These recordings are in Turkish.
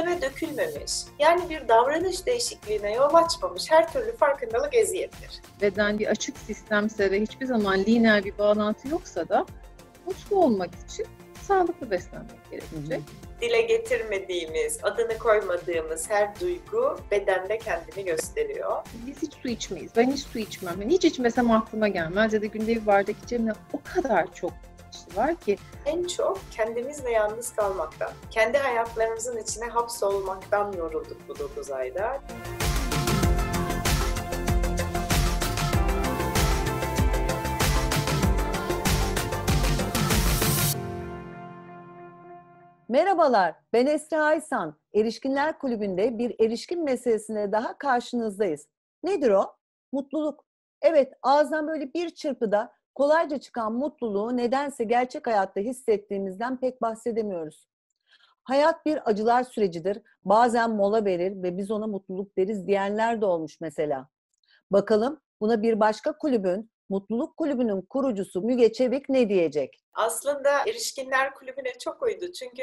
eyleme dökülmemiş, yani bir davranış değişikliğine yol açmamış her türlü farkındalık eziyettir. Beden bir açık sistemse ve hiçbir zaman lineer bir bağlantı yoksa da mutlu olmak için sağlıklı beslenmek gerekecek. Dile getirmediğimiz, adını koymadığımız her duygu bedende kendini gösteriyor. Biz hiç su içmeyiz. Ben hiç su içmem. Yani hiç içmesem aklıma gelmez ya da günde bir bardak içerim. O kadar çok şey var ki. En çok kendimizle yalnız kalmaktan, kendi hayatlarımızın içine hapsolmaktan yorulduk bu 9 ayda. Merhabalar, ben Esra Aysan. Erişkinler Kulübü'nde bir erişkin meselesine daha karşınızdayız. Nedir o? Mutluluk. Evet, ağızdan böyle bir çırpıda kolayca çıkan mutluluğu nedense gerçek hayatta hissettiğimizden pek bahsedemiyoruz. Hayat bir acılar sürecidir. Bazen mola verir ve biz ona mutluluk deriz diyenler de olmuş mesela. Bakalım buna bir başka kulübün, Mutluluk Kulübü'nün kurucusu Müge Çevik ne diyecek? Aslında erişkinler kulübüne çok uydu. Çünkü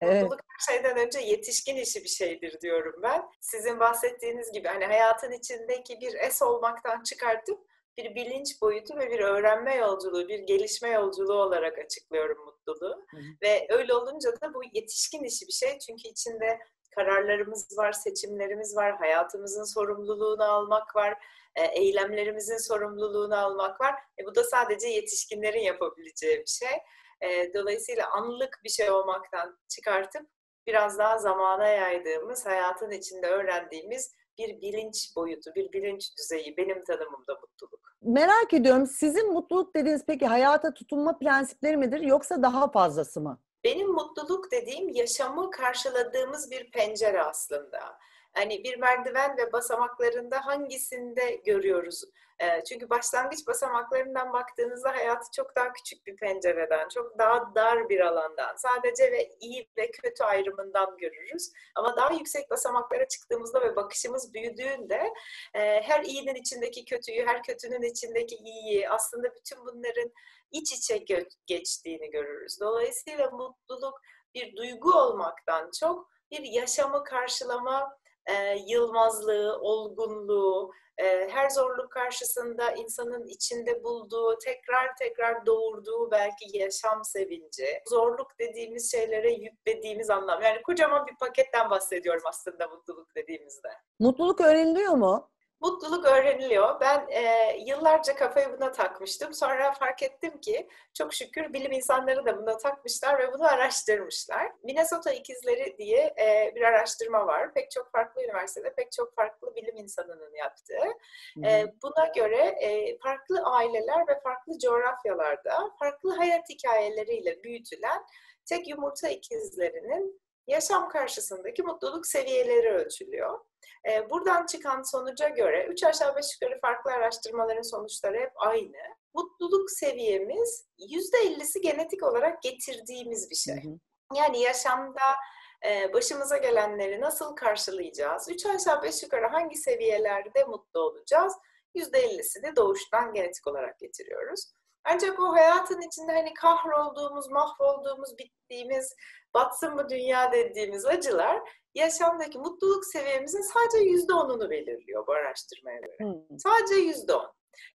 evet. mutluluk her şeyden önce yetişkin işi bir şeydir diyorum ben. Sizin bahsettiğiniz gibi hani hayatın içindeki bir es olmaktan çıkartıp bir bilinç boyutu ve bir öğrenme yolculuğu, bir gelişme yolculuğu olarak açıklıyorum mutluluğu. Hı. Ve öyle olunca da bu yetişkin işi bir şey. Çünkü içinde kararlarımız var, seçimlerimiz var, hayatımızın sorumluluğunu almak var, e, eylemlerimizin sorumluluğunu almak var. E, bu da sadece yetişkinlerin yapabileceği bir şey. E, dolayısıyla anlık bir şey olmaktan çıkartıp biraz daha zamana yaydığımız, hayatın içinde öğrendiğimiz bir bilinç boyutu, bir bilinç düzeyi benim tanımımda mutluluk. Merak ediyorum sizin mutluluk dediğiniz peki hayata tutunma prensipleri midir yoksa daha fazlası mı? Benim mutluluk dediğim yaşamı karşıladığımız bir pencere aslında. Hani bir merdiven ve basamaklarında hangisinde görüyoruz? Çünkü başlangıç basamaklarından baktığınızda hayatı çok daha küçük bir pencereden, çok daha dar bir alandan, sadece ve iyi ve kötü ayrımından görürüz. Ama daha yüksek basamaklara çıktığımızda ve bakışımız büyüdüğünde her iyinin içindeki kötüyü, her kötünün içindeki iyiyi, aslında bütün bunların iç içe geçtiğini görürüz. Dolayısıyla mutluluk bir duygu olmaktan çok bir yaşamı karşılama e, yılmazlığı, olgunluğu, e, her zorluk karşısında insanın içinde bulduğu, tekrar tekrar doğurduğu belki yaşam sevinci, zorluk dediğimiz şeylere yüklediğimiz anlam. Yani kocaman bir paketten bahsediyorum aslında mutluluk dediğimizde. Mutluluk öğreniliyor mu? Mutluluk öğreniliyor. Ben e, yıllarca kafayı buna takmıştım. Sonra fark ettim ki çok şükür bilim insanları da buna takmışlar ve bunu araştırmışlar. Minnesota ikizleri diye e, bir araştırma var. Pek çok farklı üniversitede pek çok farklı bilim insanının yaptığı. E, buna göre e, farklı aileler ve farklı coğrafyalarda farklı hayat hikayeleriyle büyütülen tek yumurta ikizlerinin yaşam karşısındaki mutluluk seviyeleri ölçülüyor. Ee, buradan çıkan sonuca göre 3 aşağı 5 yukarı farklı araştırmaların sonuçları hep aynı. Mutluluk seviyemiz %50'si genetik olarak getirdiğimiz bir şey. Yani yaşamda e, başımıza gelenleri nasıl karşılayacağız? 3 aşağı 5 yukarı hangi seviyelerde mutlu olacağız? %50'sini doğuştan genetik olarak getiriyoruz. Ancak o hayatın içinde hani kahrolduğumuz, mahvolduğumuz, bittiğimiz, batsın mı dünya dediğimiz acılar yaşamdaki mutluluk seviyemizin sadece yüzde onunu belirliyor bu araştırmaya göre. Hmm. Sadece yüzde on.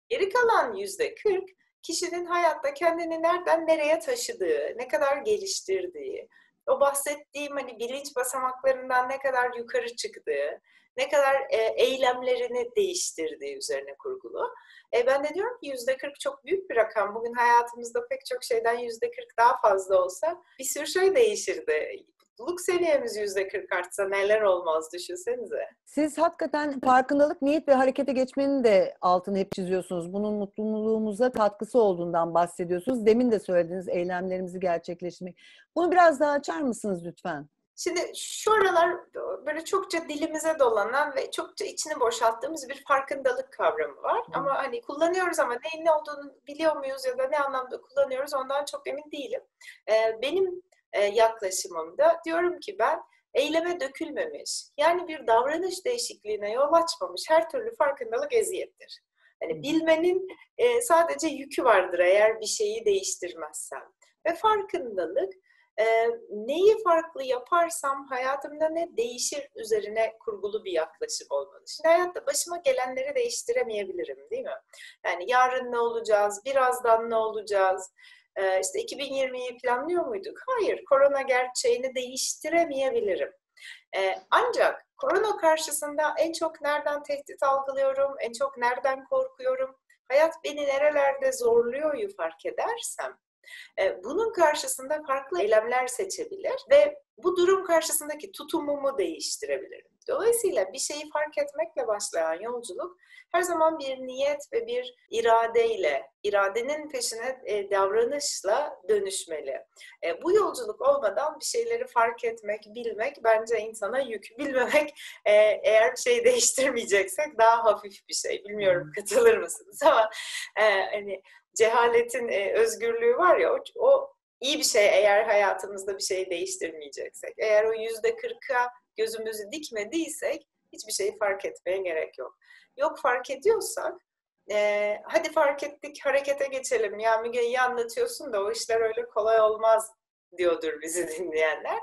Geri kalan yüzde kırk kişinin hayatta kendini nereden nereye taşıdığı, ne kadar geliştirdiği, o bahsettiğim hani bilinç basamaklarından ne kadar yukarı çıktığı, ne kadar e, eylemlerini değiştirdiği üzerine kurgulu. E, ben de diyorum ki yüzde kırk çok büyük bir rakam. Bugün hayatımızda pek çok şeyden yüzde kırk daha fazla olsa bir sürü şey değişirdi mutluluk seviyemiz yüzde kırk artsa neler olmaz düşünsenize. Siz hakikaten farkındalık, niyet ve harekete geçmenin de altını hep çiziyorsunuz. Bunun mutluluğumuza katkısı olduğundan bahsediyorsunuz. Demin de söylediğiniz eylemlerimizi gerçekleştirmek. Bunu biraz daha açar mısınız lütfen? Şimdi şu aralar böyle çokça dilimize dolanan ve çokça içini boşalttığımız bir farkındalık kavramı var. Hı. Ama hani kullanıyoruz ama neyin ne olduğunu biliyor muyuz ya da ne anlamda kullanıyoruz ondan çok emin değilim. Ee, benim e, yaklaşımımda diyorum ki ben eyleme dökülmemiş, yani bir davranış değişikliğine yol açmamış her türlü farkındalık eziyettir. Yani bilmenin e, sadece yükü vardır eğer bir şeyi değiştirmezsem. Ve farkındalık e, neyi farklı yaparsam hayatımda ne değişir üzerine kurgulu bir yaklaşım olmalı. Şimdi hayatta başıma gelenleri değiştiremeyebilirim değil mi? Yani yarın ne olacağız, birazdan ne olacağız, e, işte 2020'yi planlıyor muyduk? Hayır, korona gerçeğini değiştiremeyebilirim. E, ancak korona karşısında en çok nereden tehdit algılıyorum, en çok nereden korkuyorum, hayat beni nerelerde zorluyor fark edersem, e, bunun karşısında farklı eylemler seçebilir ve bu durum karşısındaki tutumumu değiştirebilirim. Dolayısıyla bir şeyi fark etmekle başlayan yolculuk her zaman bir niyet ve bir iradeyle, iradenin peşine e, davranışla dönüşmeli. E, bu yolculuk olmadan bir şeyleri fark etmek, bilmek bence insana yük. Bilmemek e, eğer bir şey değiştirmeyeceksek daha hafif bir şey. Bilmiyorum katılır mısınız ama e, hani cehaletin e, özgürlüğü var ya o, o iyi bir şey eğer hayatımızda bir şey değiştirmeyeceksek. Eğer o yüzde kırka gözümüzü dikmediysek hiçbir şeyi fark etmeye gerek yok. Yok fark ediyorsak e, hadi fark ettik harekete geçelim. Ya Müge iyi anlatıyorsun da o işler öyle kolay olmaz diyordur bizi dinleyenler.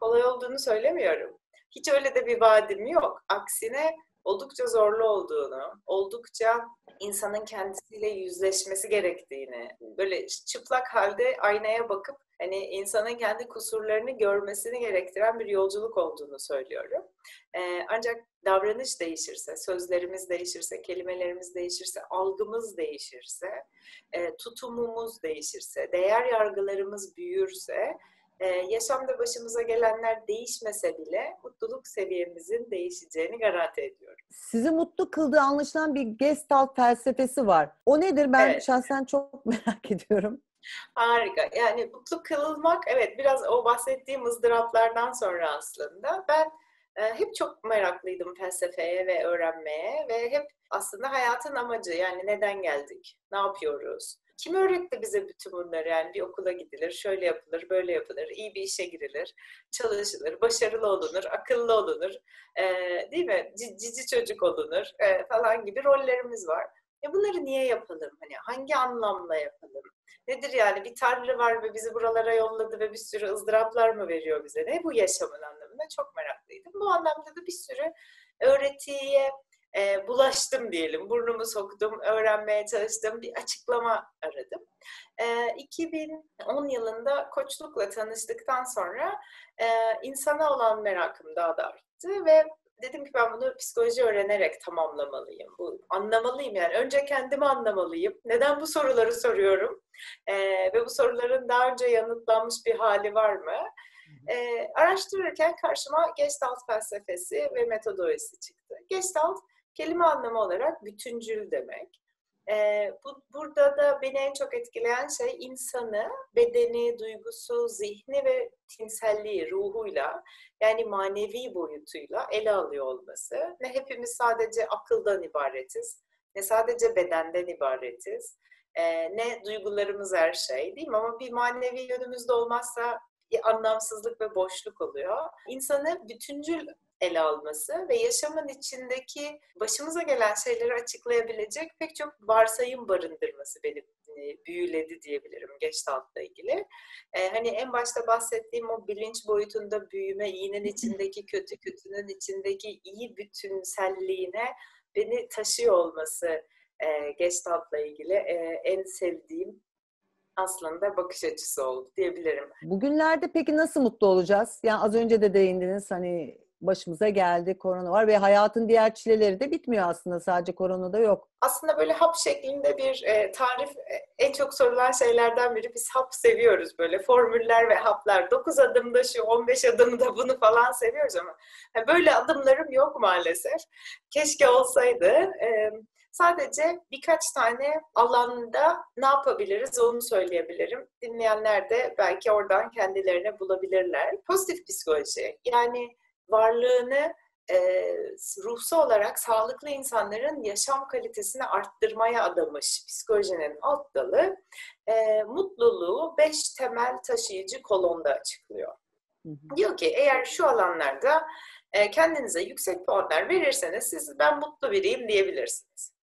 Kolay olduğunu söylemiyorum. Hiç öyle de bir vaadim yok. Aksine oldukça zorlu olduğunu, oldukça insanın kendisiyle yüzleşmesi gerektiğini, böyle çıplak halde aynaya bakıp hani insanın kendi kusurlarını görmesini gerektiren bir yolculuk olduğunu söylüyorum. Ee, ancak davranış değişirse, sözlerimiz değişirse, kelimelerimiz değişirse, algımız değişirse, e, tutumumuz değişirse, değer yargılarımız büyürse ee, yaşamda başımıza gelenler değişmese bile mutluluk seviyemizin değişeceğini garanti ediyorum. Sizi mutlu kıldığı anlaşılan bir gestalt felsefesi var. O nedir? Ben evet. şahsen çok merak ediyorum. Harika. Yani mutlu kılmak, evet biraz o bahsettiğim ızdıraplardan sonra aslında. Ben e, hep çok meraklıydım felsefeye ve öğrenmeye ve hep aslında hayatın amacı yani neden geldik, ne yapıyoruz, kim öğretti bize bütün bunları? Yani bir okula gidilir, şöyle yapılır, böyle yapılır, iyi bir işe girilir, çalışılır, başarılı olunur, akıllı olunur, e, değil mi? C- cici çocuk olunur e, falan gibi rollerimiz var. E bunları niye yapalım? Hani hangi anlamla yapalım? Nedir yani bir tanrı var ve bizi buralara yolladı ve bir sürü ızdıraplar mı veriyor bize? Ne bu yaşamın anlamında? Çok meraklıydım. Bu anlamda da bir sürü öğretiye, e, bulaştım diyelim. Burnumu soktum, öğrenmeye çalıştım. Bir açıklama aradım. E, 2010 yılında koçlukla tanıştıktan sonra e, insana olan merakım daha da arttı ve dedim ki ben bunu psikoloji öğrenerek tamamlamalıyım. Bu anlamalıyım yani. Önce kendimi anlamalıyım. Neden bu soruları soruyorum? E, ve bu soruların daha önce yanıtlanmış bir hali var mı? E, araştırırken karşıma Gestalt felsefesi ve metodolojisi çıktı. Gestalt kelime anlamı olarak bütüncül demek. Ee, bu, burada da beni en çok etkileyen şey insanı, bedeni, duygusu, zihni ve tinselliği, ruhuyla yani manevi boyutuyla ele alıyor olması. Ne hepimiz sadece akıldan ibaretiz, ne sadece bedenden ibaretiz, e, ne duygularımız her şey değil mi? Ama bir manevi yönümüzde olmazsa bir anlamsızlık ve boşluk oluyor. İnsanı bütüncül ele alması ve yaşamın içindeki başımıza gelen şeyleri açıklayabilecek pek çok varsayım barındırması beni e, büyüledi diyebilirim Gestalt'la ilgili. Ee, hani en başta bahsettiğim o bilinç boyutunda büyüme, iyinin içindeki kötü, kötünün içindeki iyi bütünselliğine beni taşıyor olması e, Gestalt'la ilgili e, en sevdiğim aslında bakış açısı oldu diyebilirim. Bugünlerde peki nasıl mutlu olacağız? Yani az önce de değindiniz hani başımıza geldi, korona var ve hayatın diğer çileleri de bitmiyor aslında sadece korona da yok. Aslında böyle hap şeklinde bir e, tarif e, en çok sorulan şeylerden biri biz hap seviyoruz böyle formüller ve haplar. 9 adımda şu 15 adımda bunu falan seviyoruz ama yani böyle adımlarım yok maalesef. Keşke olsaydı. E, sadece birkaç tane alanda ne yapabiliriz onu söyleyebilirim. Dinleyenler de belki oradan kendilerine bulabilirler. Pozitif psikoloji yani varlığını e, ruhsal olarak sağlıklı insanların yaşam kalitesini arttırmaya adamış psikolojinin alt dalı e, mutluluğu beş temel taşıyıcı kolonda açıklıyor. Hı hı. Diyor ki eğer şu alanlarda e, kendinize yüksek puanlar verirseniz siz ben mutlu biriyim diyebilirsiniz.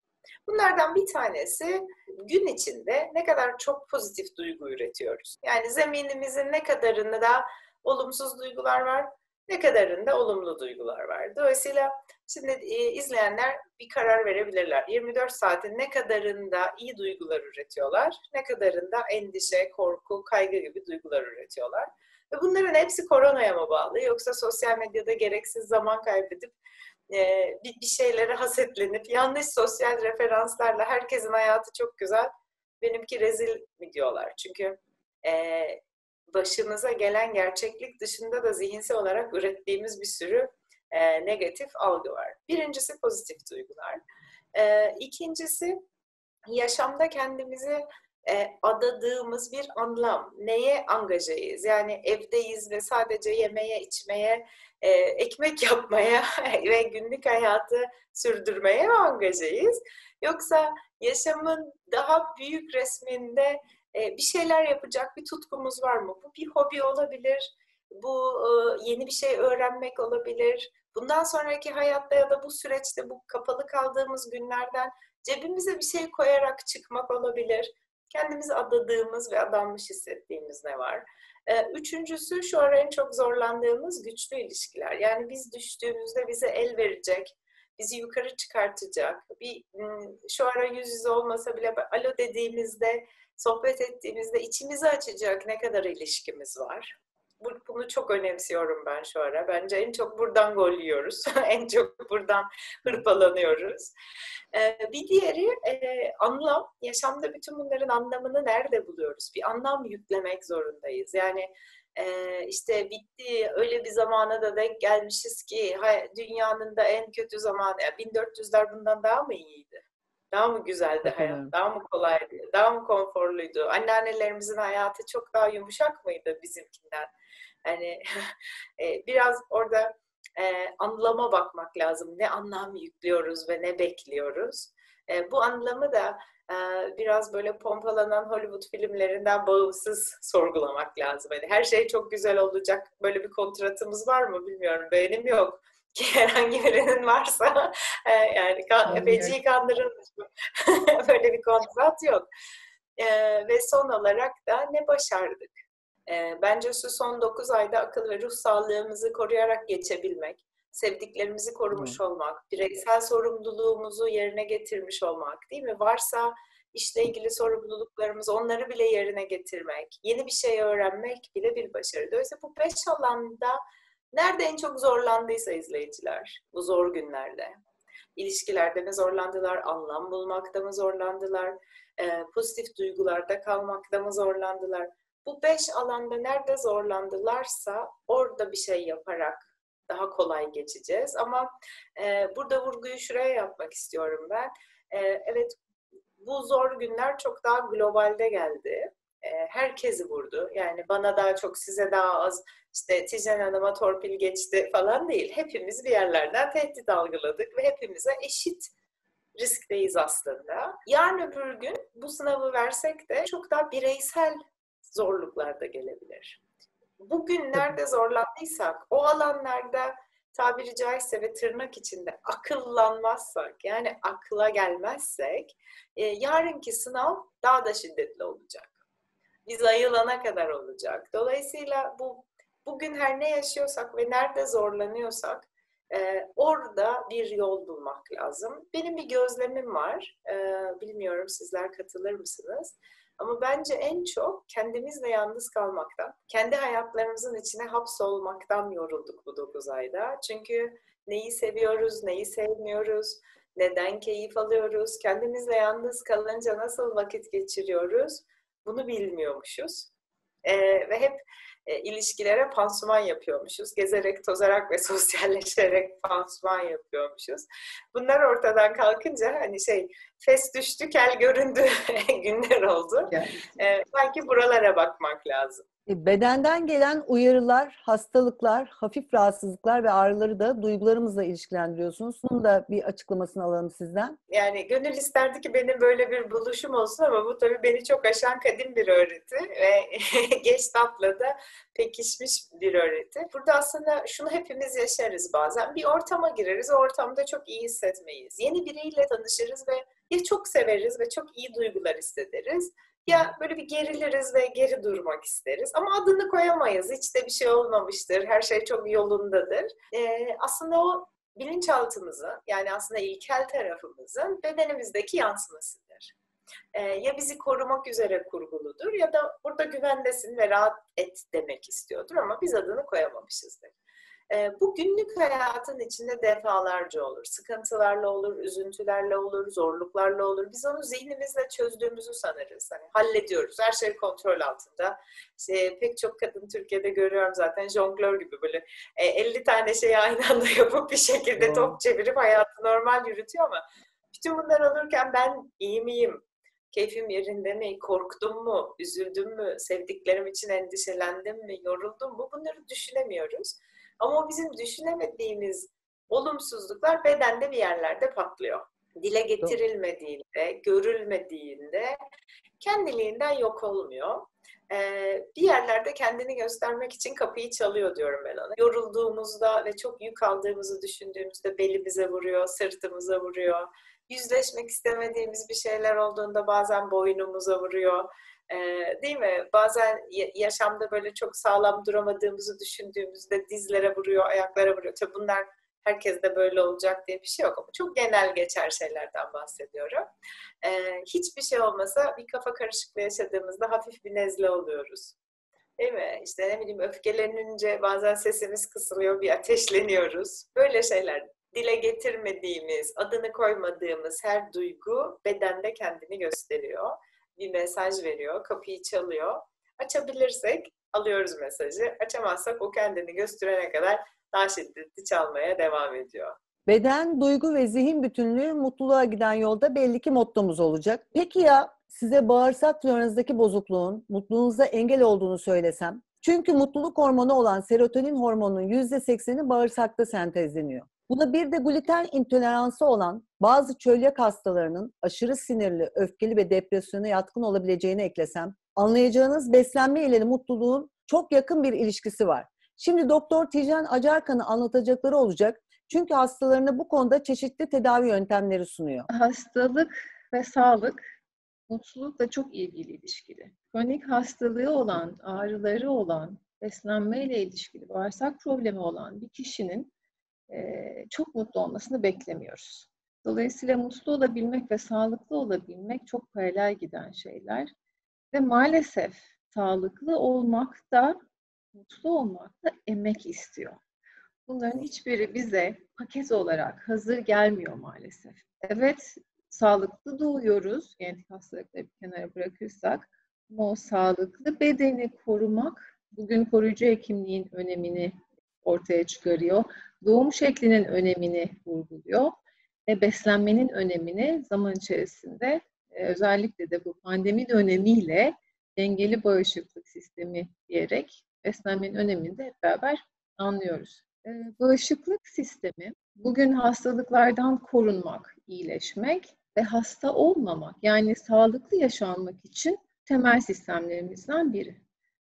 Bunlardan bir tanesi gün içinde ne kadar çok pozitif duygu üretiyoruz. Yani zeminimizin ne kadarını da olumsuz duygular var, ne kadarında olumlu duygular var. Dolayısıyla şimdi e, izleyenler bir karar verebilirler. 24 saatin ne kadarında iyi duygular üretiyorlar, ne kadarında endişe, korku, kaygı gibi duygular üretiyorlar. Ve bunların hepsi koronaya mı bağlı yoksa sosyal medyada gereksiz zaman kaybedip e, bir, şeylere hasetlenip yanlış sosyal referanslarla herkesin hayatı çok güzel, benimki rezil mi diyorlar. Çünkü e, başımıza gelen gerçeklik dışında da zihinsel olarak ürettiğimiz bir sürü e, negatif algı var. Birincisi pozitif duygular. E, ikincisi yaşamda kendimizi e, adadığımız bir anlam. Neye angajeyiz? Yani evdeyiz ve sadece yemeye, içmeye, e, ekmek yapmaya ve günlük hayatı sürdürmeye mi angajeyiz? Yoksa yaşamın daha büyük resminde bir şeyler yapacak bir tutkumuz var mı? Bu bir hobi olabilir, bu e, yeni bir şey öğrenmek olabilir. Bundan sonraki hayatta ya da bu süreçte bu kapalı kaldığımız günlerden cebimize bir şey koyarak çıkmak olabilir. Kendimizi adadığımız ve adanmış hissettiğimiz ne var? E, üçüncüsü şu ara en çok zorlandığımız güçlü ilişkiler. Yani biz düştüğümüzde bize el verecek, bizi yukarı çıkartacak. Bir şu ara yüz yüze olmasa bile alo dediğimizde sohbet ettiğimizde içimizi açacak ne kadar ilişkimiz var. Bunu çok önemsiyorum ben şu ara. Bence en çok buradan gol yiyoruz. en çok buradan hırpalanıyoruz. Ee, bir diğeri e, anlam. Yaşamda bütün bunların anlamını nerede buluyoruz? Bir anlam yüklemek zorundayız. Yani e, işte bitti öyle bir zamana da denk gelmişiz ki dünyanın da en kötü zamanı. Yani 1400'ler bundan daha mı iyiydi? Daha mı güzeldi hayat? Daha mı kolaydı? Daha mı konforluydu? Anneannelerimizin hayatı çok daha yumuşak mıydı bizimkinden? Hani e, biraz orada e, anlama bakmak lazım. Ne anlam yüklüyoruz ve ne bekliyoruz? E, bu anlamı da e, biraz böyle pompalanan Hollywood filmlerinden bağımsız sorgulamak lazım. Hani her şey çok güzel olacak. Böyle bir kontratımız var mı bilmiyorum. Benim yok ki herhangi birinin varsa e, yani kan, epeyciyi kandırılmış böyle bir kontrat yok. E, ve son olarak da ne başardık? E, bence şu son 9 ayda akıl ve ruh sağlığımızı koruyarak geçebilmek, sevdiklerimizi korumuş hmm. olmak, bireysel sorumluluğumuzu yerine getirmiş olmak değil mi? Varsa işle ilgili sorumluluklarımız onları bile yerine getirmek, yeni bir şey öğrenmek bile bir başarı. Dolayısıyla bu beş alanda Nerede en çok zorlandıysa izleyiciler bu zor günlerde. İlişkilerde mi zorlandılar, anlam bulmakta mı zorlandılar, e, pozitif duygularda kalmakta mı zorlandılar? Bu beş alanda nerede zorlandılarsa orada bir şey yaparak daha kolay geçeceğiz. Ama e, burada vurguyu şuraya yapmak istiyorum ben. E, evet bu zor günler çok daha globalde geldi. Herkesi vurdu. Yani bana daha çok, size daha az, işte Tijen Hanım'a torpil geçti falan değil. Hepimiz bir yerlerden tehdit algıladık ve hepimize eşit riskteyiz aslında. Yarın öbür gün bu sınavı versek de çok daha bireysel zorluklar da gelebilir. Bugün nerede zorlandıysak, o alanlarda tabiri caizse ve tırnak içinde akıllanmazsak, yani akla gelmezsek, e, yarınki sınav daha da şiddetli olacak biz ayılana kadar olacak. Dolayısıyla bu bugün her ne yaşıyorsak ve nerede zorlanıyorsak e, orada bir yol bulmak lazım. Benim bir gözlemim var. E, bilmiyorum sizler katılır mısınız? Ama bence en çok kendimizle yalnız kalmaktan, kendi hayatlarımızın içine hapsolmaktan yorulduk bu 9 ayda. Çünkü neyi seviyoruz, neyi sevmiyoruz, neden keyif alıyoruz, kendimizle yalnız kalınca nasıl vakit geçiriyoruz bunu bilmiyormuşuz. E, ve hep e, ilişkilere pansuman yapıyormuşuz. Gezerek, tozarak ve sosyalleşerek pansuman yapıyormuşuz. Bunlar ortadan kalkınca hani şey fes düştü, kel göründü günler oldu. Yani. E, belki buralara bakmak lazım. E, bedenden gelen uyarılar, hastalıklar, hafif rahatsızlıklar ve ağrıları da duygularımızla ilişkilendiriyorsununuz. Bunun da bir açıklamasını alalım sizden. Yani gönül isterdi ki benim böyle bir buluşum olsun ama bu tabii beni çok aşan kadim bir öğreti ve geç tatlı da pekişmiş bir öğreti. Burada aslında şunu hepimiz yaşarız bazen. Bir ortama gireriz, o ortamda çok iyi hissetmeyiz. Yeni biriyle tanışırız ve ya çok severiz ve çok iyi duygular hissederiz ya böyle bir geriliriz ve geri durmak isteriz. Ama adını koyamayız. Hiç de bir şey olmamıştır. Her şey çok yolundadır. Ee, aslında o bilinçaltımızın yani aslında ilkel tarafımızın bedenimizdeki yansımasıdır. Ee, ya bizi korumak üzere kurguludur ya da burada güvendesin ve rahat et demek istiyordur ama biz adını koyamamışızdır. E, bu günlük hayatın içinde defalarca olur. Sıkıntılarla olur, üzüntülerle olur, zorluklarla olur. Biz onu zihnimizle çözdüğümüzü sanırız. Hani hallediyoruz. Her şey kontrol altında. İşte pek çok kadın Türkiye'de görüyorum zaten jonglör gibi böyle e, 50 tane şeyi aynı anda yapıp bir şekilde top çevirip hayatı normal yürütüyor ama bütün bunlar olurken ben iyi miyim? Keyfim yerinde mi? Korktum mu? Üzüldüm mü? Sevdiklerim için endişelendim mi? Yoruldum mu? Bunları düşünemiyoruz. Ama o bizim düşünemediğimiz olumsuzluklar bedende bir yerlerde patlıyor. Dile getirilmediğinde, görülmediğinde kendiliğinden yok olmuyor. Ee, bir yerlerde kendini göstermek için kapıyı çalıyor diyorum ben ona. Yorulduğumuzda ve çok yük aldığımızı düşündüğümüzde belimize vuruyor, sırtımıza vuruyor. Yüzleşmek istemediğimiz bir şeyler olduğunda bazen boynumuza vuruyor değil mi? Bazen yaşamda böyle çok sağlam duramadığımızı düşündüğümüzde dizlere vuruyor, ayaklara vuruyor. Tabii bunlar herkes de böyle olacak diye bir şey yok ama çok genel geçer şeylerden bahsediyorum. Hiçbir şey olmasa bir kafa karışıklığı yaşadığımızda hafif bir nezle oluyoruz. Değil mi? İşte ne bileyim öfkelenince bazen sesimiz kısılıyor, bir ateşleniyoruz. Böyle şeyler dile getirmediğimiz, adını koymadığımız her duygu bedende kendini gösteriyor bir mesaj veriyor, kapıyı çalıyor. Açabilirsek alıyoruz mesajı. Açamazsak o kendini gösterene kadar daha şiddetli çalmaya devam ediyor. Beden, duygu ve zihin bütünlüğü mutluluğa giden yolda belli ki mottomuz olacak. Peki ya size bağırsak floranızdaki bozukluğun mutluluğunuza engel olduğunu söylesem? Çünkü mutluluk hormonu olan serotonin hormonunun %80'i bağırsakta sentezleniyor. Buna bir de gluten intoleransı olan bazı çölyak hastalarının aşırı sinirli, öfkeli ve depresyona yatkın olabileceğini eklesem, anlayacağınız beslenme ile mutluluğun çok yakın bir ilişkisi var. Şimdi Doktor Tijen Acarkan'ı anlatacakları olacak. Çünkü hastalarına bu konuda çeşitli tedavi yöntemleri sunuyor. Hastalık ve sağlık mutlulukla çok ilgili ilişkili. Kronik hastalığı olan, ağrıları olan, beslenmeyle ilişkili, bağırsak problemi olan bir kişinin çok mutlu olmasını beklemiyoruz. Dolayısıyla mutlu olabilmek ve sağlıklı olabilmek çok paralel giden şeyler. Ve maalesef sağlıklı olmak da, mutlu olmak da emek istiyor. Bunların hiçbiri bize paket olarak hazır gelmiyor maalesef. Evet, sağlıklı doğuyoruz, genetik hastalıkları bir kenara bırakırsak. Ama o sağlıklı bedeni korumak, bugün koruyucu hekimliğin önemini ortaya çıkarıyor. Doğum şeklinin önemini vurguluyor ve beslenmenin önemini zaman içerisinde e, özellikle de bu pandemi dönemiyle dengeli bağışıklık sistemi diyerek beslenmenin önemini de hep beraber anlıyoruz. E, bağışıklık sistemi bugün hastalıklardan korunmak, iyileşmek ve hasta olmamak yani sağlıklı yaşanmak için temel sistemlerimizden biri.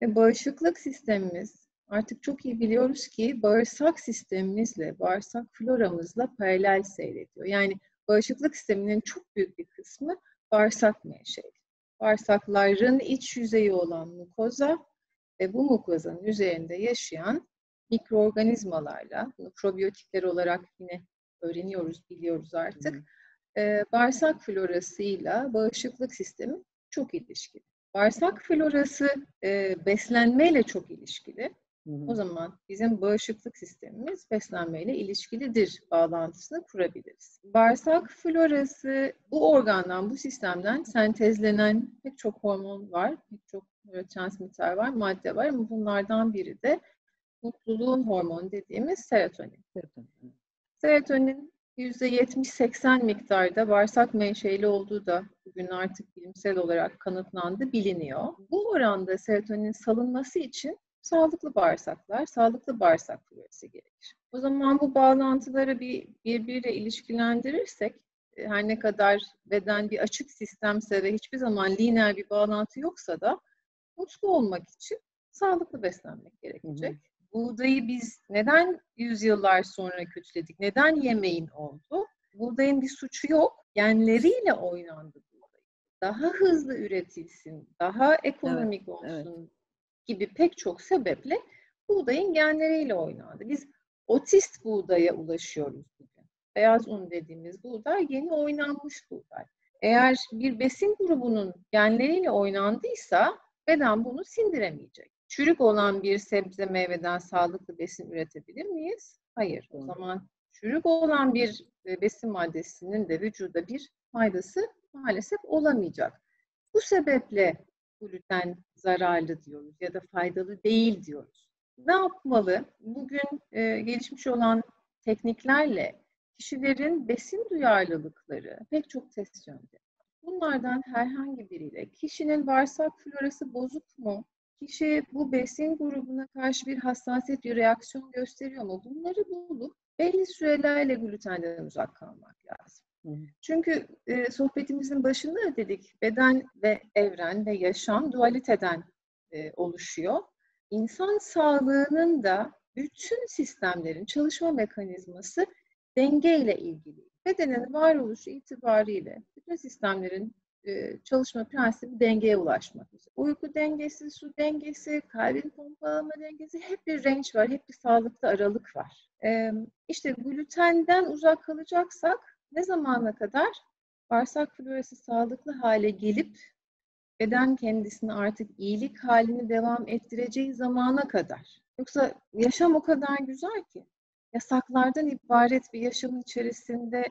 Ve bağışıklık sistemimiz artık çok iyi biliyoruz ki bağırsak sistemimizle, bağırsak floramızla paralel seyrediyor. Yani bağışıklık sisteminin çok büyük bir kısmı bağırsak menşeli. Bağırsakların iç yüzeyi olan mukoza ve bu mukozanın üzerinde yaşayan mikroorganizmalarla, bunu probiyotikler olarak yine öğreniyoruz, biliyoruz artık. Ee, bağırsak florasıyla bağışıklık sistemi çok ilişkili. Bağırsak florası e, beslenmeyle çok ilişkili. O zaman bizim bağışıklık sistemimiz beslenmeyle ilişkilidir bağlantısını kurabiliriz. Bağırsak florası bu organdan, bu sistemden sentezlenen pek çok hormon var, pek çok nörotransmitter var, madde var ama bunlardan biri de mutluluğun hormonu dediğimiz serotonin. Serotonin %70-80 miktarda bağırsak menşeli olduğu da bugün artık bilimsel olarak kanıtlandı, biliniyor. Bu oranda serotonin salınması için sağlıklı bağırsaklar, sağlıklı bağırsak florası gerekir. O zaman bu bağlantıları bir birbiriyle ilişkilendirirsek, e, her ne kadar beden bir açık sistemse ve hiçbir zaman lineer bir bağlantı yoksa da mutlu olmak için sağlıklı beslenmek gerekecek. Hı hı. Buğdayı biz neden yüzyıllar sonra kötüledik? Neden yemeğin oldu? Buğdayın bir suçu yok. genleriyle oynandı buğday. Daha hızlı üretilsin, daha ekonomik evet, olsun evet. Gibi pek çok sebeple buğdayın genleriyle oynandı. Biz otist buğdaya ulaşıyoruz bugün. Beyaz un dediğimiz buğday yeni oynanmış buğday. Eğer bir besin grubunun genleriyle oynandıysa beden bunu sindiremeyecek. Çürük olan bir sebze meyveden sağlıklı besin üretebilir miyiz? Hayır. O zaman çürük olan bir e, besin maddesinin de vücuda bir faydası maalesef olamayacak. Bu sebeple gluten zararlı diyoruz ya da faydalı değil diyoruz. Ne yapmalı? Bugün e, gelişmiş olan tekniklerle kişilerin besin duyarlılıkları pek çok test yöntemi. Bunlardan herhangi biriyle kişinin bağırsak florası bozuk mu? Kişi bu besin grubuna karşı bir hassasiyet, bir reaksiyon gösteriyor mu? Bunları bulup belli sürelerle glutenden uzak kalmak lazım. Çünkü e, sohbetimizin başında dedik beden ve evren ve yaşam dualiteden e, oluşuyor. İnsan sağlığının da bütün sistemlerin çalışma mekanizması dengeyle ilgili. Bedenin varoluşu itibariyle bütün sistemlerin e, çalışma prensibi dengeye ulaşmak. Uyku dengesi, su dengesi, kalbin pompalama dengesi hep bir range var, hep bir sağlıklı aralık var. E, işte glutenden uzak kalacaksak ne zamana kadar bağırsak florası sağlıklı hale gelip beden kendisini artık iyilik halini devam ettireceği zamana kadar. Yoksa yaşam o kadar güzel ki yasaklardan ibaret bir yaşamın içerisinde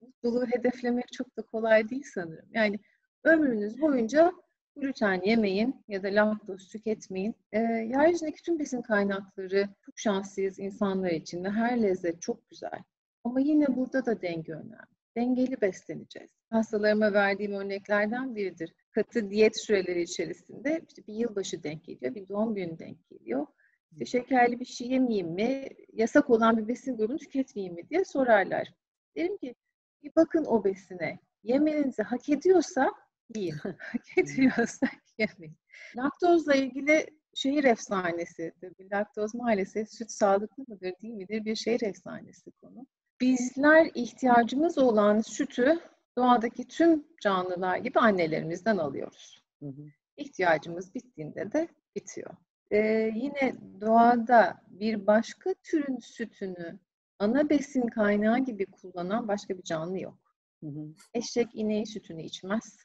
mutluluğu hedeflemek çok da kolay değil sanırım. Yani ömrünüz boyunca gluten yemeyin ya da laktoz tüketmeyin. E, yeryüzündeki tüm besin kaynakları çok şanslıyız insanlar için ve her lezzet çok güzel. Ama yine burada da denge önemli. Dengeli besleneceğiz. Hastalarıma verdiğim örneklerden biridir. Katı diyet süreleri içerisinde işte bir yılbaşı denk geliyor, bir doğum günü denk geliyor. İşte şekerli bir şey yemeyeyim mi, yasak olan bir besin grubunu tüketmeyeyim mi diye sorarlar. Derim ki bir bakın o besine. Yemenizi hak ediyorsa yiyin. hak ediyorsa yemeyin. Laktozla ilgili şehir efsanesi. Tabii laktoz maalesef süt sağlıklı mıdır değil midir bir şehir efsanesi konu. Bizler ihtiyacımız olan sütü doğadaki tüm canlılar gibi annelerimizden alıyoruz. Hı hı. İhtiyacımız bittiğinde de bitiyor. Ee, yine doğada bir başka türün sütünü ana besin kaynağı gibi kullanan başka bir canlı yok. Hı hı. Eşek ineğin sütünü içmez.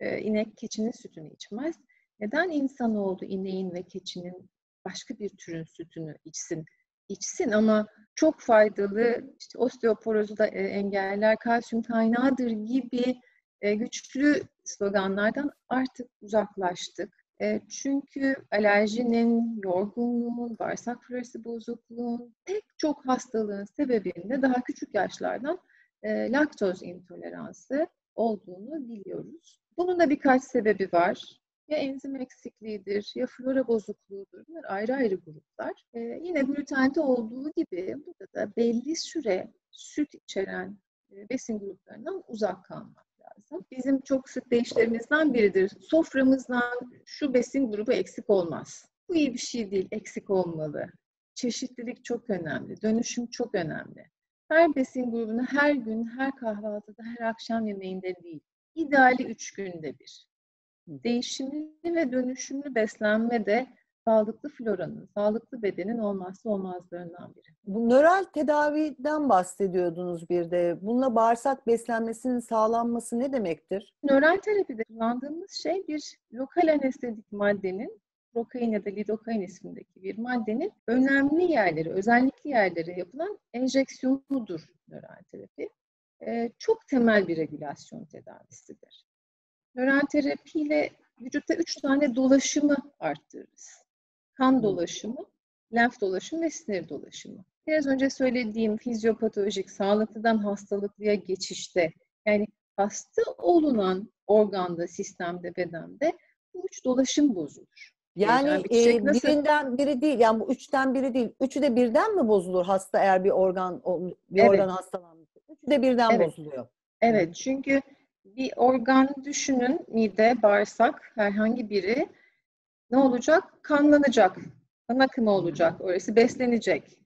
Ee, inek keçinin sütünü içmez. Neden insanoğlu ineğin ve keçinin başka bir türün sütünü içsin? İçsin ama çok faydalı, işte osteoporozu da e, engeller, kalsiyum kaynağıdır gibi e, güçlü sloganlardan artık uzaklaştık. E, çünkü alerjinin, yorgunluğun, bağırsak florası bozukluğun, pek çok hastalığın sebebinde daha küçük yaşlardan laktoz intoleransı olduğunu biliyoruz. Bunun da birkaç sebebi var. Ya enzim eksikliğidir, ya flora bozukluğudur. Bunlar ayrı ayrı gruplar. Ee, yine glutende olduğu gibi burada da belli süre süt içeren e, besin gruplarından uzak kalmak lazım. Bizim çok sık değişlerimizden biridir. Soframızdan şu besin grubu eksik olmaz. Bu iyi bir şey değil, eksik olmalı. Çeşitlilik çok önemli, dönüşüm çok önemli. Her besin grubunu her gün, her kahvaltıda, her akşam yemeğinde değil. İdeali üç günde bir. Değişimli ve dönüşümlü beslenme de sağlıklı floranın, sağlıklı bedenin olmazsa olmazlarından biri. Bu nöral tedaviden bahsediyordunuz bir de. Bununla bağırsak beslenmesinin sağlanması ne demektir? Nöral terapide kullandığımız şey bir lokal anestezik maddenin prokain ya da lidokain ismindeki bir maddenin önemli yerleri, özellikli yerlere yapılan enjeksiyonudur nöral terapi. Ee, çok temel bir regülasyon tedavisidir. Nöral terapiyle vücutta üç tane dolaşımı arttırırız kan dolaşımı, lenf dolaşımı ve sinir dolaşımı. Biraz önce söylediğim fizyopatolojik, sağlıklıdan hastalıklıya geçişte yani hasta olunan organda, sistemde, bedende bu üç dolaşım bozulur. Yani, yani bir e, nasıl... birinden biri değil, yani bu üçten biri değil. Üçü de birden mi bozulur hasta eğer bir organ bir evet. organ hastalanmışsa? Üçü de birden evet. bozuluyor. Evet, çünkü bir organ düşünün, mide, bağırsak herhangi biri ne olacak? Kanlanacak. Kan akımı olacak. Orası beslenecek.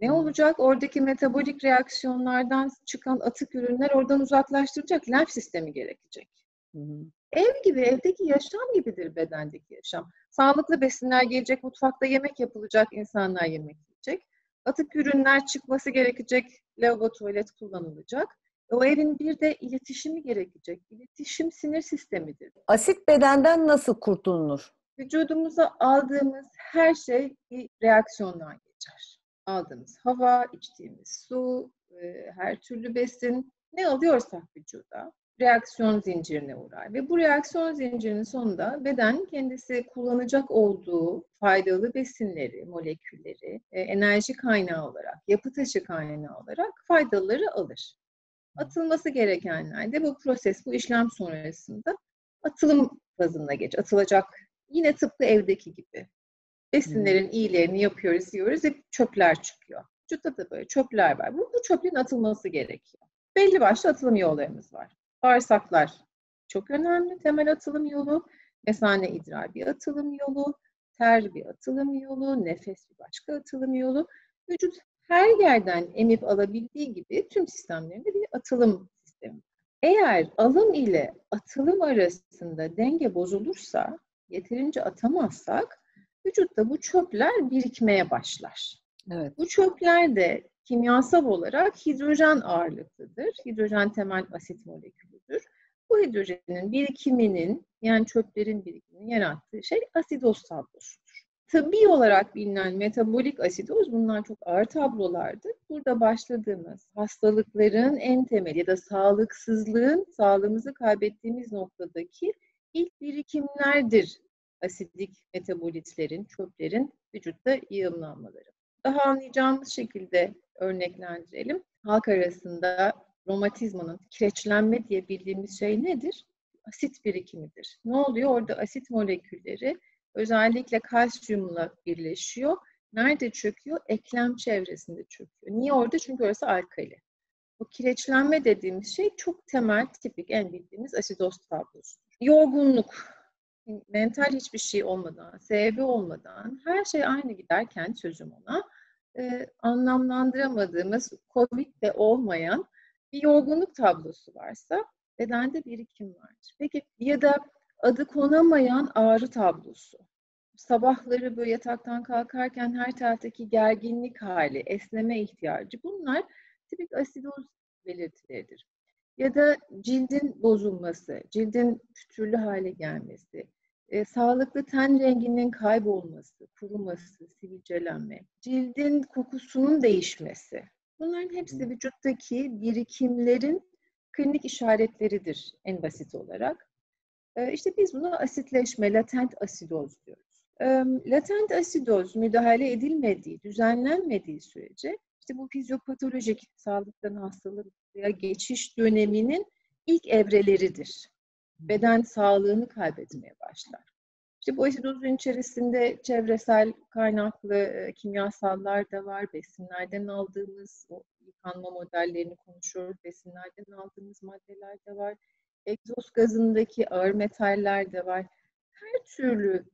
Ne olacak? Oradaki metabolik reaksiyonlardan çıkan atık ürünler oradan uzaklaştıracak. Lenf sistemi gerekecek. Hı hı. Ev gibi, evdeki yaşam gibidir bedendeki yaşam. Sağlıklı besinler gelecek, mutfakta yemek yapılacak, insanlar yemek yiyecek. Atık ürünler çıkması gerekecek, lavabo, tuvalet kullanılacak. O evin bir de iletişimi gerekecek. İletişim sinir sistemidir. Asit bedenden nasıl kurtulunur? Vücudumuza aldığımız her şey bir reaksiyondan geçer. Aldığımız hava, içtiğimiz su, e, her türlü besin ne alıyorsak vücuda reaksiyon zincirine uğrar. Ve bu reaksiyon zincirinin sonunda beden kendisi kullanacak olduğu faydalı besinleri, molekülleri, e, enerji kaynağı olarak, yapı taşı kaynağı olarak faydaları alır. Atılması gerekenler de bu proses, bu işlem sonrasında atılım fazına geç. Atılacak yine tıpkı evdeki gibi. Besinlerin iyilerini yapıyoruz, yiyoruz ve çöpler çıkıyor. Vücutta da böyle çöpler var. Bu, bu çöplerin atılması gerekiyor. Belli başlı atılım yollarımız var. Bağırsaklar çok önemli temel atılım yolu. Mesane idrar bir atılım yolu. Ter bir atılım yolu. Nefes bir başka atılım yolu. Vücut her yerden emip alabildiği gibi tüm sistemlerinde bir atılım sistemi. Eğer alım ile atılım arasında denge bozulursa, yeterince atamazsak, vücutta bu çöpler birikmeye başlar. Evet. Bu çöpler de kimyasal olarak hidrojen ağırlıklıdır. Hidrojen temel asit molekülüdür. Bu hidrojenin birikiminin yani çöplerin birikimini yarattığı şey asidoz Tıbbi olarak bilinen metabolik asidoz bunlar çok ağır tablolardır. Burada başladığımız hastalıkların en temeli ya da sağlıksızlığın sağlığımızı kaybettiğimiz noktadaki ilk birikimlerdir asidik metabolitlerin, çöplerin vücutta yığımlanmaları. Daha anlayacağımız şekilde örneklendirelim. Halk arasında romatizmanın kireçlenme diye bildiğimiz şey nedir? Asit birikimidir. Ne oluyor? Orada asit molekülleri özellikle kalsiyumla birleşiyor. Nerede çöküyor? Eklem çevresinde çöküyor. Niye orada? Çünkü orası alkali. Bu kireçlenme dediğimiz şey çok temel, tipik, en bildiğimiz asidoz tablosudur. Yorgunluk, mental hiçbir şey olmadan, sebebi olmadan her şey aynı giderken çözüm ona e, anlamlandıramadığımız, COVID de olmayan bir yorgunluk tablosu varsa bedende birikim vardır. Peki ya da adı konamayan ağrı tablosu. Sabahları böyle yataktan kalkarken her taraftaki gerginlik hali, esneme ihtiyacı bunlar tipik asidoz belirtileridir. Ya da cildin bozulması, cildin pütürlü hale gelmesi, e, sağlıklı ten renginin kaybolması, kuruması, sivilcelenme, cildin kokusunun değişmesi. Bunların hepsi vücuttaki birikimlerin klinik işaretleridir en basit olarak. E, işte biz buna asitleşme, latent asidoz diyoruz. E, latent asidoz müdahale edilmediği, düzenlenmediği sürece işte bu fizyopatolojik sağlıktan hastalığa geçiş döneminin ilk evreleridir beden sağlığını kaybetmeye başlar. İşte bu asidozun içerisinde çevresel kaynaklı e, kimyasallar da var, besinlerden aldığımız o yıkanma modellerini konuşuyoruz, besinlerden aldığımız maddeler de var, egzoz gazındaki ağır metaller de var. Her türlü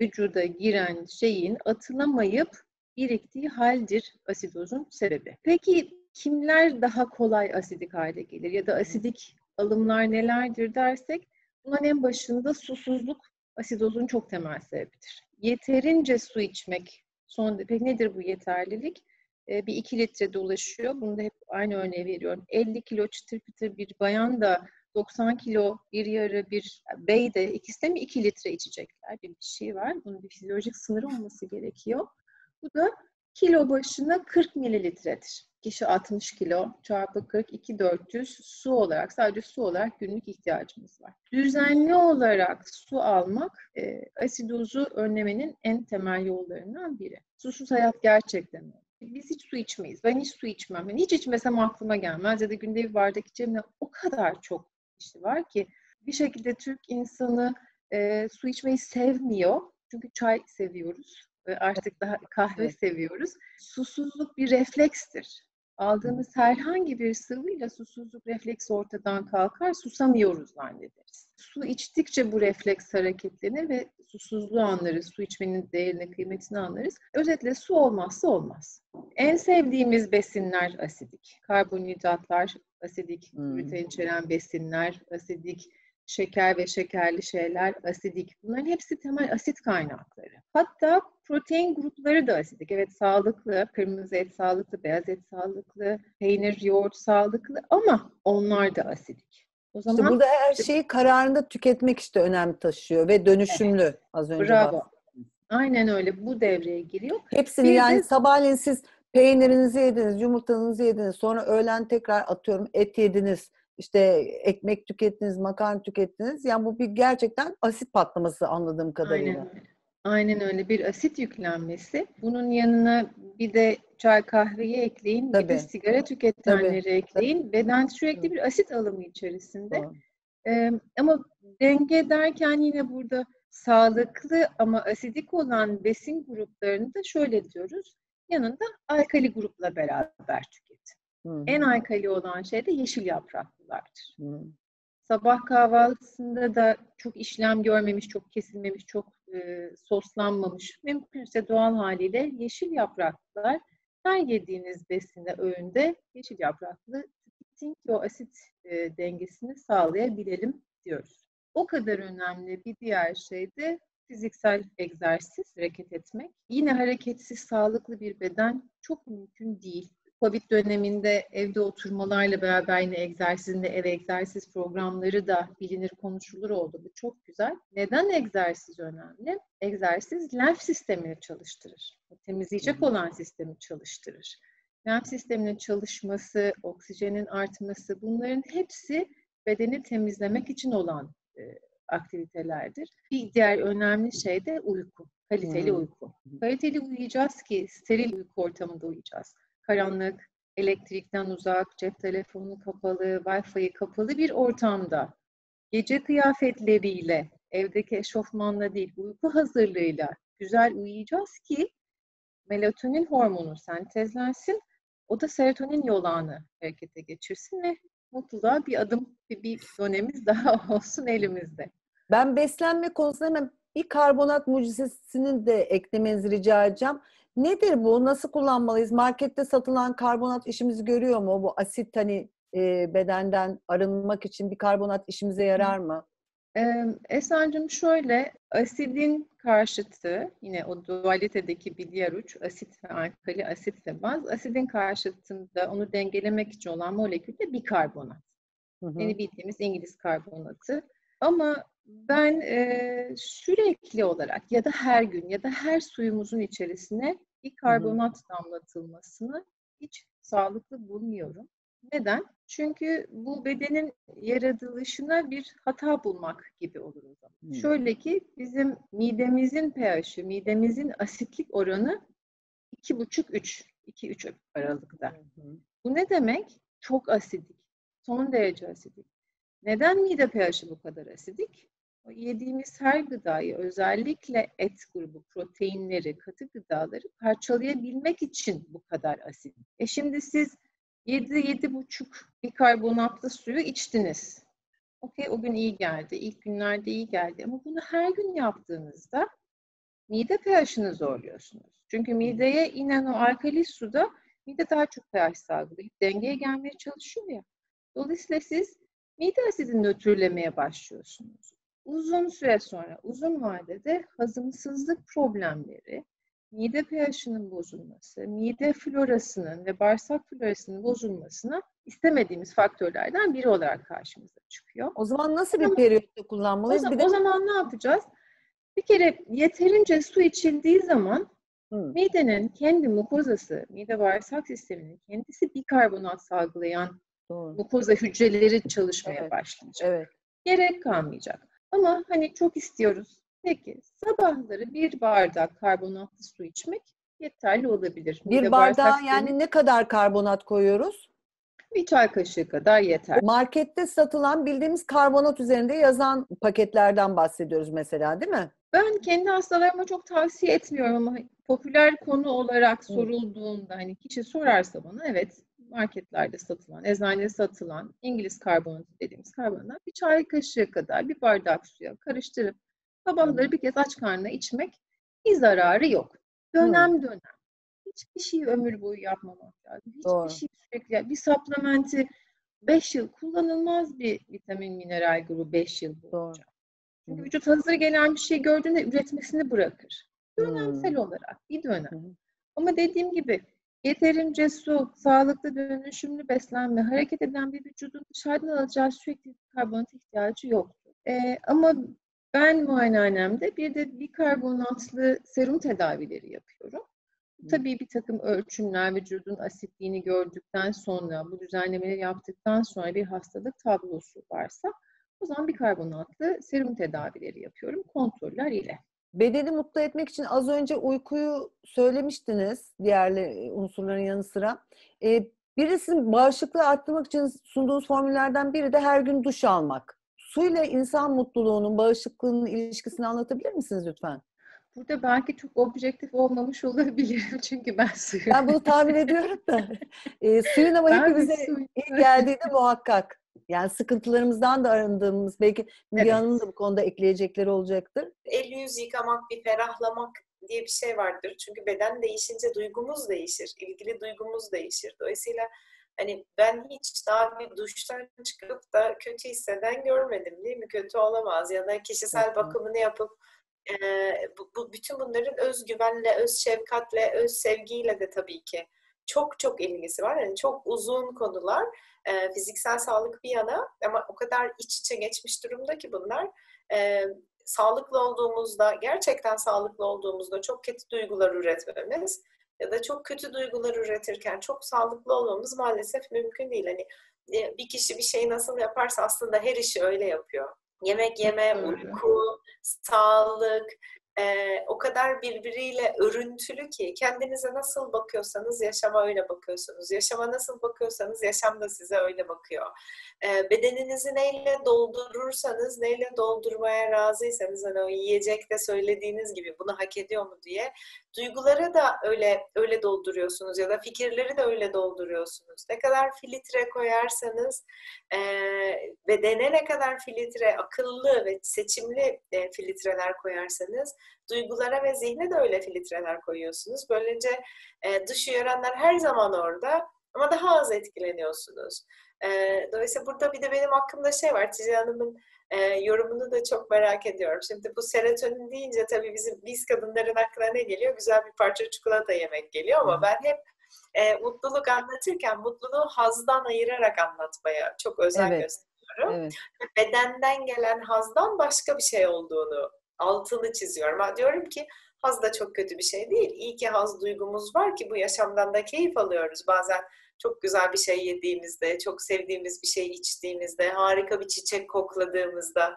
vücuda giren şeyin atılamayıp biriktiği haldir asidozun sebebi. Peki kimler daha kolay asidik hale gelir ya da asidik alımlar nelerdir dersek bunların en başında susuzluk asidozun çok temel sebebidir. Yeterince su içmek son peki nedir bu yeterlilik? Ee, bir iki litre dolaşıyor. Bunu da hep aynı örneği veriyorum. 50 kilo çıtır pıtır bir bayan da 90 kilo bir yarı bir bey de ikisi de mi 2 litre içecekler? Bir, şey var. Bunun bir fizyolojik sınırı olması gerekiyor. Bu da kilo başına 40 mililitredir kişi 60 kilo çarpı 42 400 su olarak sadece su olarak günlük ihtiyacımız var. Düzenli olarak su almak e, asidozu önlemenin en temel yollarından biri. Susuz hayat gerçekten öyle. Biz hiç su içmeyiz. Ben hiç su içmem. Ben hiç içmesem aklıma gelmez ya da günde bir bardak içerim. O kadar çok kişi var ki bir şekilde Türk insanı e, su içmeyi sevmiyor. Çünkü çay seviyoruz. Artık daha kahve seviyoruz. Susuzluk bir reflekstir aldığımız herhangi bir sıvıyla susuzluk refleksi ortadan kalkar, susamıyoruz zannederiz. Su içtikçe bu refleks hareketlenir ve susuzluğu anlarız, su içmenin değerini, kıymetini anlarız. Özetle su olmazsa olmaz. En sevdiğimiz besinler asidik. Karbonhidratlar asidik, Hmm. gluten içeren besinler asidik, şeker ve şekerli şeyler asidik. Bunların hepsi temel asit kaynakları. Hatta protein grupları da asidik. Evet sağlıklı, kırmızı et sağlıklı, beyaz et sağlıklı, peynir, yoğurt sağlıklı ama onlar da asidik. O zaman İşte burada her şeyi kararında tüketmek işte önem taşıyor ve dönüşümlü az önce bravo. bahsettim. Aynen öyle bu devreye giriyor. Hepsini de- yani sabahleyin siz peynirinizi yediniz, yumurtanızı yediniz, sonra öğlen tekrar atıyorum et yediniz, işte ekmek tükettiniz, makarna tükettiniz. Yani bu bir gerçekten asit patlaması anladığım kadarıyla. Aynen. Aynen öyle bir asit yüklenmesi. Bunun yanına bir de çay kahveyi ekleyin, bir de Tabii. sigara tüketenleri ekleyin. Beden sürekli Tabii. bir asit alımı içerisinde. Doğru. Ee, ama denge derken yine burada sağlıklı ama asidik olan besin gruplarını da şöyle diyoruz. Yanında alkali grupla beraber tüketin. Hı En alkali olan şey de yeşil yapraklılardır. hı. Sabah kahvaltısında da çok işlem görmemiş, çok kesilmemiş, çok e, soslanmamış, mümkünse doğal haliyle yeşil yapraklılar her yediğiniz besinde öğünde yeşil yapraklı tüketin ki o asit e, dengesini sağlayabilelim diyoruz. O kadar önemli bir diğer şey de fiziksel egzersiz, hareket etmek. Yine hareketsiz, sağlıklı bir beden çok mümkün değil. Covid döneminde evde oturmalarla beraber yine egzersizin de ev egzersiz programları da bilinir, konuşulur oldu. Bu çok güzel. Neden egzersiz önemli? Egzersiz lenf sistemini çalıştırır. Temizleyecek olan sistemi çalıştırır. Lenf sisteminin çalışması, oksijenin artması bunların hepsi bedeni temizlemek için olan e, aktivitelerdir. Bir diğer önemli şey de uyku. Kaliteli Hmm. uyku. Kaliteli uyuyacağız ki steril uyku ortamında uyuyacağız karanlık, elektrikten uzak, cep telefonu kapalı, Wi-Fi kapalı bir ortamda gece kıyafetleriyle, evdeki eşofmanla değil, uyku hazırlığıyla güzel uyuyacağız ki melatonin hormonu sentezlensin. O da serotonin yolağını harekete geçirsin ve mutluluğa bir adım, bir, dönemimiz daha olsun elimizde. Ben beslenme konusunda hemen bir karbonat mucizesini de eklemenizi rica edeceğim. Nedir bu? Nasıl kullanmalıyız? Markette satılan karbonat işimizi görüyor mu? Bu asit hani e, bedenden arınmak için bir karbonat işimize yarar mı? Ee, Esancığım şöyle, asidin karşıtı, yine o dualitedeki bir diğer uç, asit ve alkali, asit ve baz. Asidin karşıtında onu dengelemek için olan molekül de bikarbonat. Hı hı. Yani bildiğimiz İngiliz karbonatı. Ama ben e, sürekli olarak ya da her gün ya da her suyumuzun içerisine bir karbonat damlatılmasını hiç sağlıklı bulmuyorum. Neden? Çünkü bu bedenin yaratılışına bir hata bulmak gibi olur o zaman. Hmm. Şöyle ki bizim midemizin pH'i, midemizin asitlik oranı 2,5-3, 2-3 aralıkta. Hı. Bu ne demek? Çok asidik. Son derece asidik. Neden mide pH'i bu kadar asidik? O yediğimiz her gıdayı özellikle et grubu, proteinleri, katı gıdaları parçalayabilmek için bu kadar asit. E şimdi siz 7-7,5 bikarbonatlı suyu içtiniz. Okey o gün iyi geldi, ilk günlerde iyi geldi ama bunu her gün yaptığınızda mide pH'ini zorluyorsunuz. Çünkü mideye inen o alkali suda mide daha çok pH salgılayıp dengeye gelmeye çalışıyor ya. Dolayısıyla siz mide asidini nötrlemeye başlıyorsunuz. Uzun süre sonra, uzun vadede hazımsızlık problemleri, mide pH'inin bozulması, mide florasının ve bağırsak florasının bozulmasına istemediğimiz faktörlerden biri olarak karşımıza çıkıyor. O zaman nasıl bir periyotta O, kullanmalıyız? zaman, Bir de o zaman ne yapacağız? Bir kere yeterince su içildiği zaman Hı. midenin kendi mukozası, mide bağırsak sisteminin kendisi bikarbonat salgılayan Doğru. mukoza hücreleri çalışmaya Evet. başlayacak. Evet. Gerek kalmayacak. Ama hani çok istiyoruz. Peki sabahları bir bardak karbonatlı su içmek yeterli olabilir. Bir bardağa sistemi- yani ne kadar karbonat koyuyoruz? bir çay kaşığı kadar yeter. Markette satılan bildiğimiz karbonat üzerinde yazan paketlerden bahsediyoruz mesela değil mi? Ben kendi hastalarıma çok tavsiye etmiyorum ama popüler konu olarak sorulduğunda hani kişi sorarsa bana evet marketlerde satılan, eczanede satılan İngiliz karbonatı dediğimiz karbonat bir çay kaşığı kadar bir bardak suya karıştırıp sabahları bir kez aç karnına içmek bir zararı yok. Dönem dönem. Hiçbir şeyi ömür boyu yapmamak lazım. Hiçbir Doğru. şey sürekli. Bir supplementi 5 yıl kullanılmaz bir vitamin mineral grubu 5 yıl boyunca. Doğru. Çünkü Hı. vücut hazır gelen bir şey gördüğünde üretmesini bırakır. Hmm. Dönemsel olarak bir dönem. Hı hı. Ama dediğim gibi yeterince su, sağlıklı dönüşümlü beslenme, hareket eden bir vücudun dışarıdan alacağı sürekli karbonat ihtiyacı yoktur. Ee, ama ben muayenehanemde bir de bikarbonatlı serum tedavileri yapıyorum. Tabii bir takım ölçümler vücudun asitliğini gördükten sonra, bu düzenlemeleri yaptıktan sonra bir hastalık tablosu varsa o zaman bikarbonatlı serum tedavileri yapıyorum kontroller ile. Bedeni mutlu etmek için az önce uykuyu söylemiştiniz diğer unsurların yanı sıra. Ee, birisinin bağışıklığı arttırmak için sunduğunuz formüllerden biri de her gün duş almak. Suyla insan mutluluğunun, bağışıklığının ilişkisini anlatabilir misiniz lütfen? Burada belki çok objektif olmamış olabilirim çünkü ben suyu... Ben bunu tahmin ediyorum da. E, suyun ama Ben hepimize suyu- iyi geldiği de muhakkak. Yani sıkıntılarımızdan da arındığımız, belki Müge Evet. Da bu konuda ekleyecekleri olacaktır. el yüz yıkamak, bir ferahlamak diye bir şey vardır. Çünkü beden değişince duygumuz değişir, ilgili duygumuz değişir. Dolayısıyla hani ben hiç daha bir duştan çıkıp da kötü hisseden görmedim değil mi? Kötü olamaz ya da kişisel bakımını yapıp eee, bu, bu- bütün bunların özgüvenle, öz şefkatle, öz sevgiyle de tabii ki çok çok ilgisi var. Yani çok uzun konular. Eee, fiziksel sağlık bir yana ama o kadar iç içe geçmiş durumda ki bunlar. Eee, sağlıklı olduğumuzda, gerçekten sağlıklı olduğumuzda çok kötü duygular üretmemiz ya da çok kötü duygular üretirken çok sağlıklı olmamız maalesef mümkün değil. Hani e, bir kişi bir şeyi nasıl yaparsa aslında her işi öyle yapıyor. Yemek yeme, uyku, sağlık, e, o kadar birbiriyle örüntülü ki kendinize nasıl bakıyorsanız yaşama öyle bakıyorsunuz. Yaşama nasıl bakıyorsanız yaşam da size öyle bakıyor. E, bedeninizi neyle doldurursanız, neyle doldurmaya razıysanız hani o yiyecekte söylediğiniz gibi bunu hak ediyor mu diye duyguları da öyle öyle dolduruyorsunuz ya da fikirleri de öyle dolduruyorsunuz. Ne kadar filtre koyarsanız e, bedene ne kadar filtre, akıllı ve seçimli e, filtreler koyarsanız duygulara ve zihne de öyle filtreler koyuyorsunuz. Böylece e, dış uyaranlar her zaman orada ama daha az etkileniyorsunuz. E, dolayısıyla burada bir de benim hakkımda şey var. Tizi Hanım'ın e, yorumunu da çok merak ediyorum. Şimdi bu serotonin deyince tabii bizim biz kadınların aklına ne geliyor? Güzel bir parça çikolata yemek geliyor ama ben hep e, mutluluk anlatırken mutluluğu hazdan ayırarak anlatmaya çok özen Evet. gösteriyorum. Evet. Bedenden gelen hazdan başka bir şey olduğunu altını çiziyorum. Diyorum ki haz da çok kötü bir şey değil. İyi ki haz duygumuz var ki bu yaşamdan da keyif alıyoruz. Bazen çok güzel bir şey yediğimizde, çok sevdiğimiz bir şey içtiğimizde, harika bir çiçek kokladığımızda.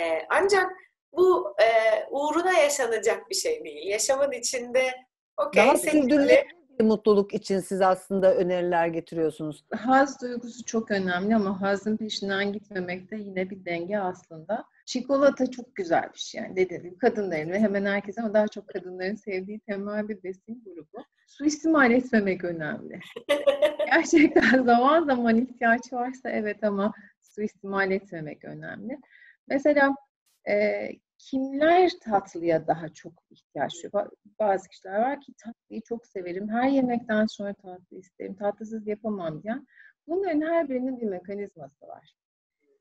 Ee, ancak bu e, uğruna yaşanacak bir şey değil. Yaşamın içinde okey Daha seninle sürdürülebilir bir mutluluk için siz aslında öneriler getiriyorsunuz. Haz duygusu çok önemli ama hazın peşinden gitmemek de yine bir denge aslında. Çikolata çok güzel bir şey yani dediğim gibi kadınların ve hemen herkes ama daha çok kadınların sevdiği temel bir besin grubu. Suistimal etmemek önemli. Gerçekten zaman zaman ihtiyaç varsa evet ama suistimal etmemek önemli. Mesela e, kimler tatlıya daha çok ihtiyaç duyuyor? Ba- Bazı kişiler var ki tatlıyı çok severim. Her yemekten sonra tatlı isterim. Tatlısız yapamam diyen. Bunların her birinin bir mekanizması var.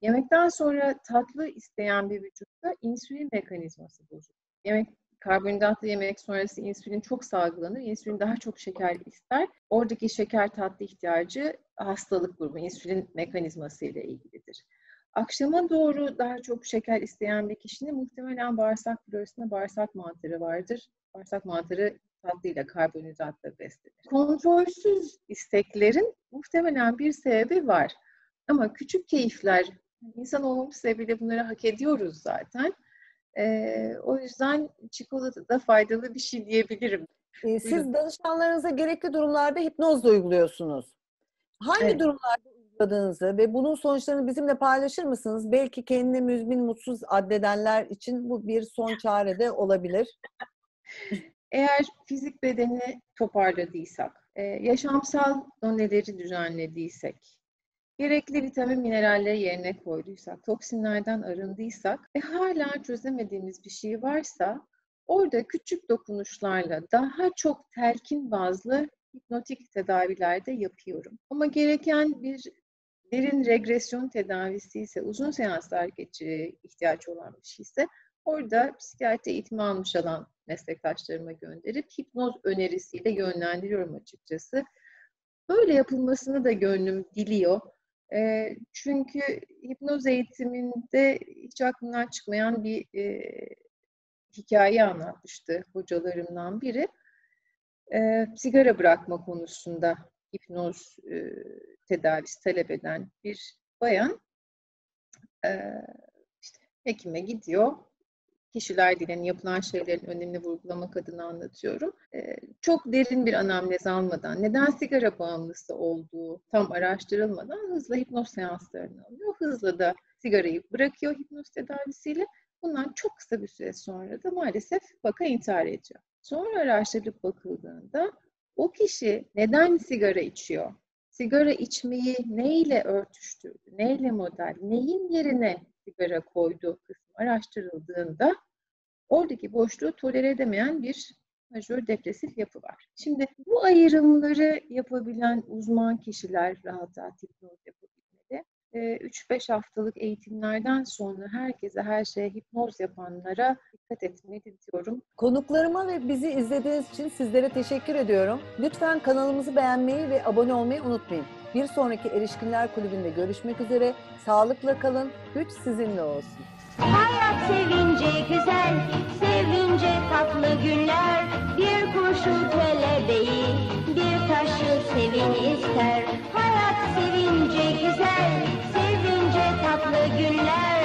Yemekten sonra tatlı isteyen bir vücutta insülin mekanizması bozulur. Yemek karbonhidratlı yemek sonrası insülin çok salgılanır. İnsülin daha çok şeker ister. Oradaki şeker tatlı ihtiyacı hastalık grubu, insülin mekanizması ile ilgilidir. Akşama doğru daha çok şeker isteyen bir kişinin muhtemelen bağırsak florasında bağırsak mantarı vardır. Bağırsak mantarı tatlıyla, karbonhidratla beslenir. Kontrolsüz isteklerin muhtemelen bir sebebi var. Ama küçük keyifler, insan olmamız sebebiyle bunları hak ediyoruz zaten. Ee, o yüzden çikolata da faydalı bir şey diyebilirim. Ee, Siz danışanlarınıza gerekli durumlarda hipnoz da uyguluyorsunuz. Hangi Evet. durumlarda uyguladığınızı ve bunun sonuçlarını bizimle paylaşır mısınız? Belki kendini müzmin, mutsuz addedenler için bu bir son çare de olabilir. Eğer fizik bedeni toparladıysak, yaşamsal doneleri düzenlediysek, gerekli vitamin mineralleri yerine koyduysak, toksinlerden arındıysak ve hala çözemediğimiz bir şey varsa orada küçük dokunuşlarla daha çok telkin bazlı hipnotik tedavilerde yapıyorum. Ama gereken bir derin regresyon tedavisi ise uzun seanslar geçi ihtiyaç olan bir şey ise orada psikiyatri eğitimi almış olan meslektaşlarıma gönderip hipnoz önerisiyle yönlendiriyorum açıkçası. Böyle yapılmasını da gönlüm diliyor. E, çünkü hipnoz eğitiminde hiç aklımdan çıkmayan bir e, hikaye anlatmıştı hocalarımdan biri. E, sigara bırakma konusunda hipnoz e, tedavisi talep eden bir bayan e, işte hekime gidiyor. Kişiler dilinin yapılan şeylerin önemini vurgulamak adına anlatıyorum. E, çok derin bir anamnez almadan, neden sigara bağımlısı olduğu tam araştırılmadan hızla hipnoz seanslarını alıyor. Hızla da sigarayı bırakıyor hipnoz tedavisiyle. Bundan çok kısa bir süre sonra da maalesef vaka intihar ediyor. Sonra araştırılıp bakıldığında o kişi neden sigara içiyor? Sigara içmeyi neyle örtüştürdü? Neyle model? Neyin yerine sigara koydu kısmı araştırıldığında oradaki boşluğu tolere edemeyen bir majör depresif yapı var. Şimdi bu ayrımları yapabilen uzman kişiler rahat rahat hipnoz yapabilmeli. 3-5 haftalık eğitimlerden sonra herkese her şeye hipnoz yapanlara dikkat etmeli diyorum. Konuklarıma ve bizi izlediğiniz için sizlere teşekkür ediyorum. Lütfen kanalımızı beğenmeyi ve abone olmayı unutmayın. Bir sonraki Erişkinler Kulübü'nde görüşmek üzere. Sağlıkla kalın, güç sizinle olsun. Hayat sevince güzel, sevince tatlı günler. Bir kurşun kelebeği, bir taşı sevin ister. Hayat sevince güzel, sevince tatlı günler.